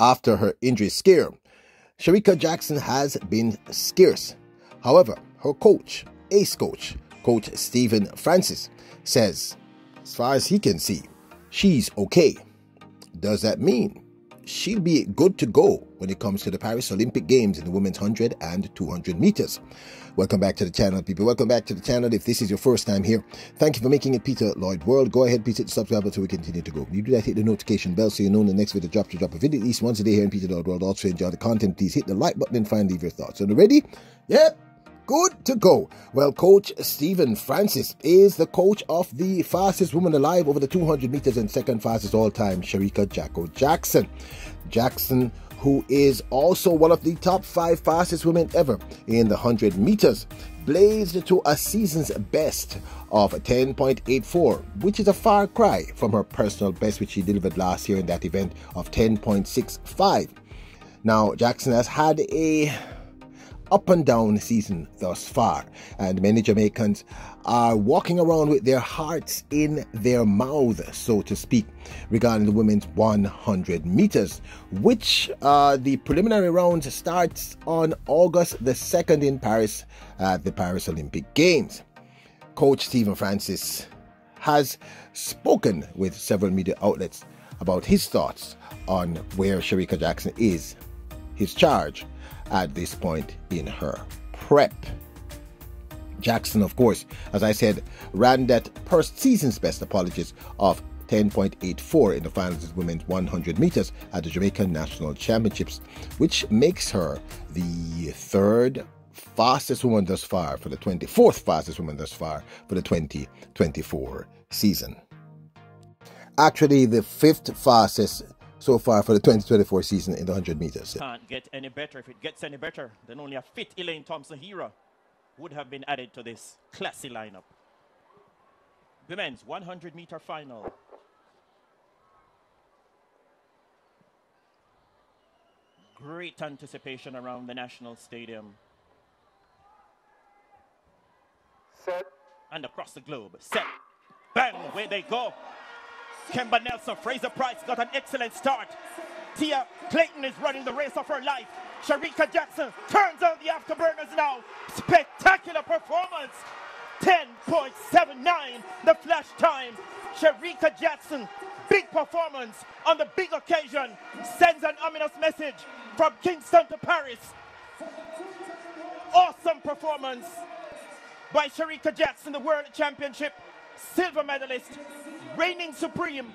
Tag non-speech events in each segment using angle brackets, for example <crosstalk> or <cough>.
after her injury scare. Shericka Jackson has been scarce. However, her coach, ace coach, Coach Stephen Francis, says, as far as he can see, she's okay. Does that mean she'll be good to go when it comes to the Paris Olympic Games in the women's 100 and 200 meters. Welcome back to the channel, people. Welcome back to the channel. If this is your first time here, thank you for making it Peter Lloyd World. Go ahead, the subscribe button so we continue to go. you do that, hit the notification bell so you know when the next video drops to drop a video at least once a day here in Peter Lloyd World. Also, enjoy the content. Please hit the like button and finally leave your thoughts. Are you ready? Yep. Good to go. Well, Coach Stephen Francis is the coach of the fastest woman alive over the 200 meters and second fastest all time, Shericka Jacko Jackson. Jackson, who is also one of the top five fastest women ever in the 100 meters, blazed to a season's best of 10.84, which is a far cry from her personal best, which she delivered last year in that event of 10.65. Now, Jackson has had a up and down season thus far, and many Jamaicans are walking around with their hearts in their mouth, so to speak, regarding the women's 100 meters, which uh, the preliminary rounds starts on August the 2nd in Paris at the Paris Olympic Games. Coach Stephen Francis has spoken with several media outlets about his thoughts on where Shericka Jackson is, his charge, at this point in her prep. Jackson, of course, as I said, ran that first season's best apologies of 10.84 in the finals of women's 100 meters at the Jamaican National Championships, which makes her the third fastest woman thus far for the 24th fastest woman thus far for the 2024 season. Actually, the fifth fastest so far for the 2024 season in the 100 meters. Can't get any better. If it gets any better, then only a fit Elaine Thompson-Herah would have been added to this classy lineup. Women's 100 meter final. Great anticipation around the National Stadium. Set. And across the globe. Set. Bang, where they go. Kemba Nelson, Fraser-Pryce got an excellent start. Tia Clayton is running the race of her life. Shericka Jackson turns on the afterburners now. Spectacular performance. 10.79 the flash time. Shericka Jackson, big performance on the big occasion, sends an ominous message from Kingston to Paris. Awesome performance by Shericka Jackson, the World Championship silver medalist, reigning supreme.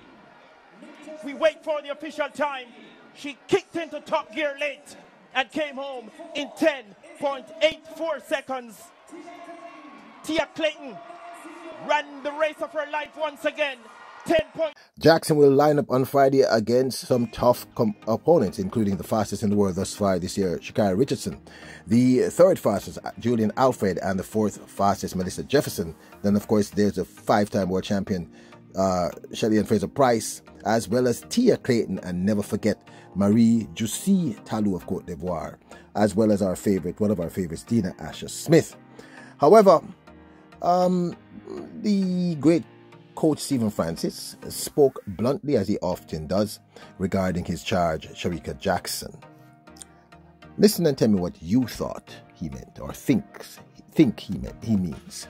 We wait for the official time. She kicked into top gear late and came home in 10.84 seconds. Tia Clayton ran the race of her life once again. 10 points. Jackson will line up on Friday against some tough opponents, including the fastest in the world thus far this year, Sha'Carri Richardson, the third fastest, Julien Alfred, and the fourth fastest, Melissa Jefferson. Then, of course, there's a five time world champion, uh, Shelly-Ann Fraser-Pryce, as well as Tia Clayton, and never forget Marie-Josée Ta Lou of Cote d'Ivoire, as well as our favorite, one of our favorites, Dina Asher-Smith. However, um, the great Coach Stephen Francis spoke bluntly, as he often does, regarding his charge, Shericka Jackson. Listen and tell me what you thought he meant, or thinks think he meant he means.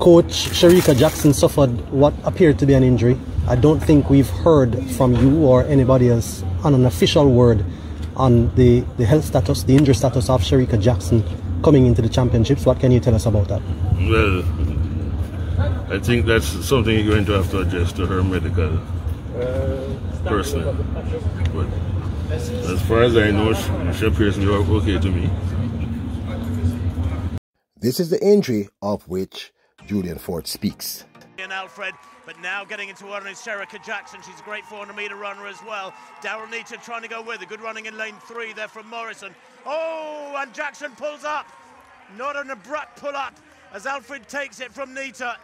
Coach Shericka Jackson suffered what appeared to be an injury. I don't think we've heard from you or anybody else on an official word on the, the health status, the injury status of Shericka Jackson coming into the championships. What can you tell us about that? Well, I think that's something you're going to have to adjust to her medical person. But as far as I know, she, she appears to be okay to me. This is the injury of which Julian Ford speaks. And Alfred, but now getting into one is Shericka Jackson. She's a great 400 meter runner as well. Daryll Neita trying to go with a good running in lane three there from Morrison. Oh, and Jackson pulls up. Not an abrupt pull up as Alfred takes it from Neita.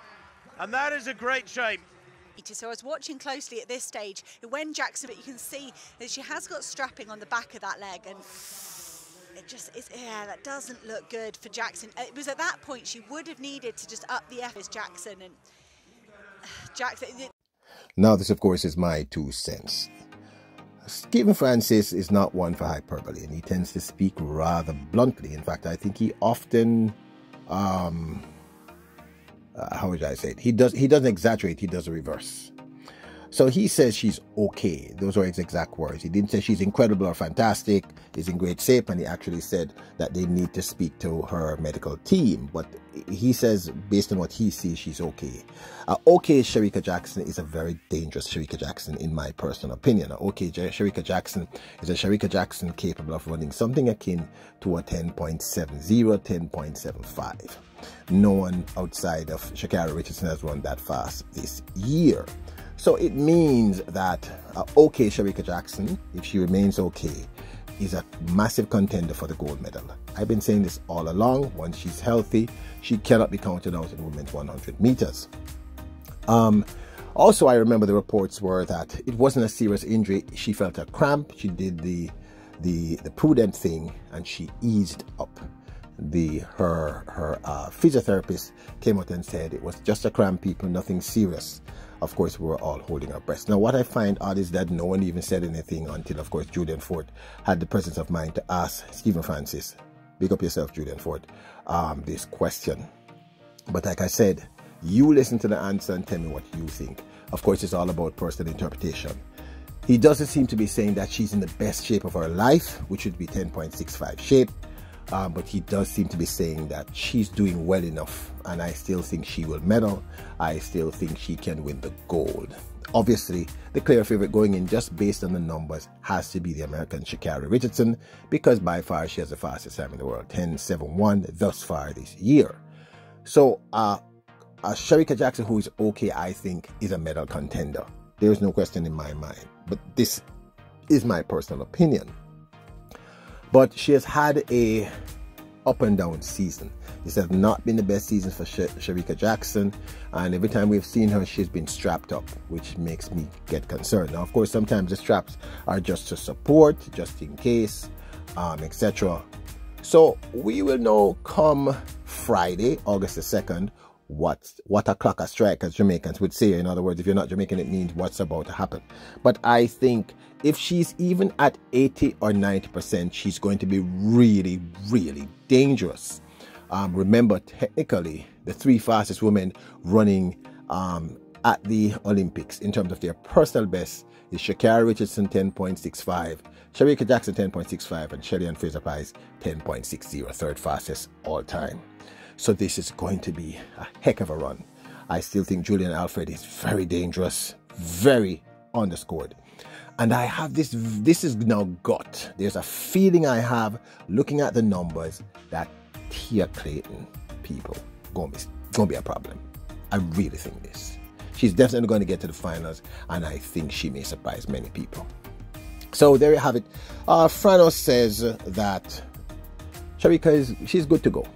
And that is a great shape. So I was watching closely at this stage when Jackson, but you can see that she has got strapping on the back of that leg and it just is, yeah, that doesn't look good for Jackson. It was at that point she would have needed to just up the F as Jackson and <sighs> Jackson. Now, this, of course, is my two cents. Stephen Francis is not one for hyperbole, and he tends to speak rather bluntly. In fact, I think he often, um, uh, how would I say it? He does he doesn't exaggerate. He does the reverse. So he says she's okay. Those were his exact words. He didn't say she's incredible or fantastic, is in great shape, and he actually said that they need to speak to her medical team. But he says, based on what he sees, she's okay. Uh, okay, Shericka Jackson is a very dangerous Shericka Jackson, in my personal opinion. Uh, okay, Shericka Jackson is a Shericka Jackson capable of running something akin to a 10.70, 10.75. No one outside of Sha'Carri Richardson has run that fast this year. So it means that uh, okay, Shericka Jackson, if she remains okay, is a massive contender for the gold medal. I've been saying this all along. Once she's healthy, she cannot be counted out in women's 100 meters. Um, also, I remember the reports were that it wasn't a serious injury. She felt a cramp. She did the the the prudent thing and she eased up. The her her uh, physiotherapist came out and said it was just a cramp, people, nothing serious of course, we were all holding our breaths. Now, what I find odd is that no one even said anything until, of course, Julian Ford had the presence of mind to ask Stephen Francis, big up yourself, Julian Ford, um, this question. But like I said, you listen to the answer and tell me what you think. Of course, it's all about personal interpretation. He doesn't seem to be saying that she's in the best shape of her life, which would be 10.65 shape. Um, but he does seem to be saying that she's doing well enough, and I still think she will medal. I still think she can win the gold. Obviously, the clear favorite going in just based on the numbers has to be the American Sha'Carri Richardson because by far she has the fastest time in the world, 10.71 thus far this year. So, uh, uh, Jackson, who is okay, I think, is a medal contender. There is no question in my mind. But this is my personal opinion. But she has had a up and down season. This has not been the best season for Sh- Shericka Jackson, and every time we've seen her, she's been strapped up, which makes me get concerned. Now, of course, sometimes the straps are just to support, just in case, um, etc. So we will know come Friday, August the second, what what a clock a strike as Jamaicans would say. In other words, if you're not Jamaican, it means what's about to happen. But I think if she's even at 80 or 90%, she's going to be really, really dangerous. Um, remember, technically, the three fastest women running um, at the Olympics in terms of their personal best is Sha'Carri Richardson 10.65, Shericka Jackson 10.65, and Shelly-Ann Fraser-Pryce 10.60, third fastest all time. So this is going to be a heck of a run. I still think Julien Alfred is very dangerous, very underscored. And I have this, this is now got. There's a feeling I have looking at the numbers that Tia Clayton people gonna be, gonna be a problem. I really think this. She's definitely going to get to the finals, and I think she may surprise many people. So there you have it. Uh, Franno says that Shericka is she's good to go.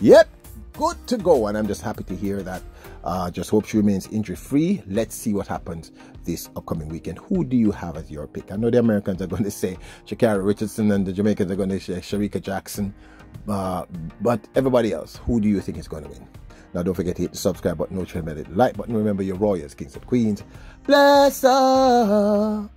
Yep, good to go. And I'm just happy to hear that. Uh, just hope she remains injury free. Let's see what happens this upcoming weekend. Who do you have as your pick? I know the Americans are going <laughs> to say Sha'Carri Richardson and the Jamaicans are going to say Shericka Jackson. Uh, but everybody else, who do you think is going to win? Now, don't forget to hit the subscribe button, notification bell, like button. Remember, your royals, kings and queens. Bless up.